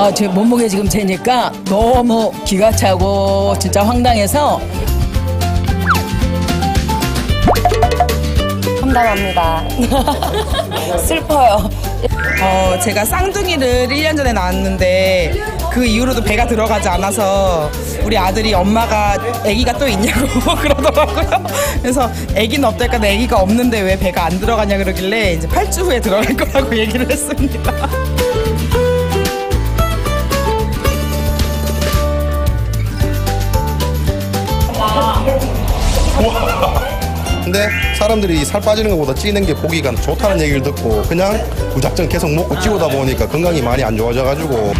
아, 제 몸무게 지금 재니까 너무 기가 차고 진짜 황당해서 험담합니다. 슬퍼요. 어, 제가 쌍둥이를 1년 전에 낳았는데 그 이후로도 배가 들어가지 않아서 우리 아들이 엄마가 아기가 또 있냐고 그러더라고요. 그래서 아기는 없다니까 내 아기가 없는데 왜 배가 안 들어가냐 그러길래 이제 8주 후에 들어갈 거라고 얘기를 했습니다. 근데 사람들이 살 빠지는 것보다 찌는 게 보기가 좋다는 얘기를 듣고 그냥 무작정 계속 먹고 찌우다 보니까 건강이 많이 안 좋아져가지고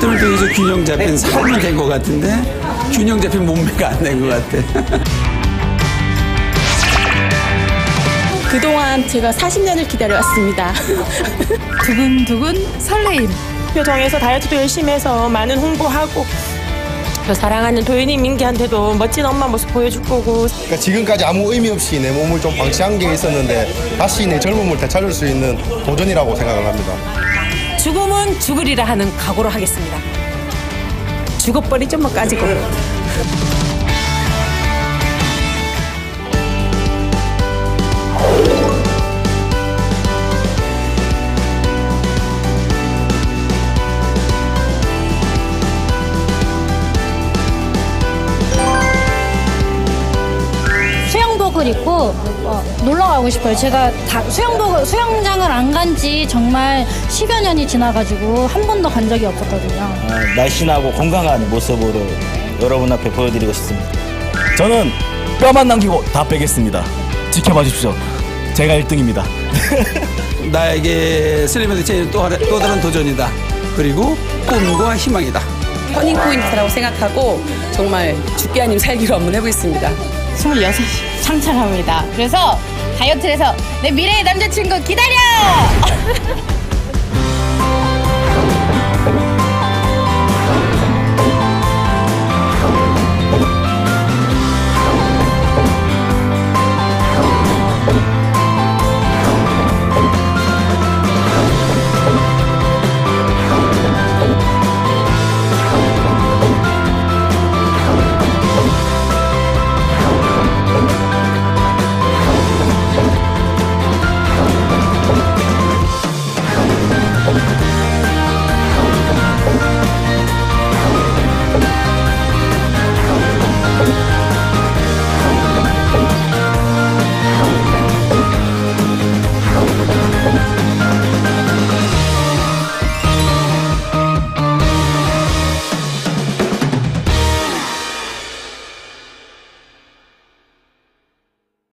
들도 이제 균형 잡힌 삶이 된 것 같은데 균형 잡힌 몸매가 안 된 것 같아. 그동안 제가 40년을 기다려왔습니다. 두근두근 설레임. 표정에서 다이어트도 열심히 해서 많은 홍보하고 저 사랑하는 도윤이 민기한테도 멋진 엄마 모습 보여줄 거고 그러니까 지금까지 아무 의미 없이 내 몸을 좀 방치한 게 있었는데 다시 내 젊음을 되찾을 수 있는 도전이라고 생각을 합니다. 죽음은 죽으리라 하는 각오로 하겠습니다. 죽어버리죠 뭐 가지고. 수영복을 입고 어, 놀러 가고 싶어요. 제가 다 수영복 수영장을 안 간 지 정말 10여 년이 지나가지고 한 번도 간 적이 없었거든요. 어, 날씬하고 건강한 모습으로 여러분 앞에 보여드리고 싶습니다. 저는 뼈만 남기고 다 빼겠습니다. 지켜봐 주십시오. 제가 1등입니다. 나에게 슬림에드 체인 또, 하나- 또 다른 도전이다. 그리고 꿈과 희망이다. turning point라고 생각하고 정말 죽기 아님 살기로 한번 해보겠습니다. 26 창창합니다. 그래서 다이어트를 해서 내 미래의 남자친구 기다려!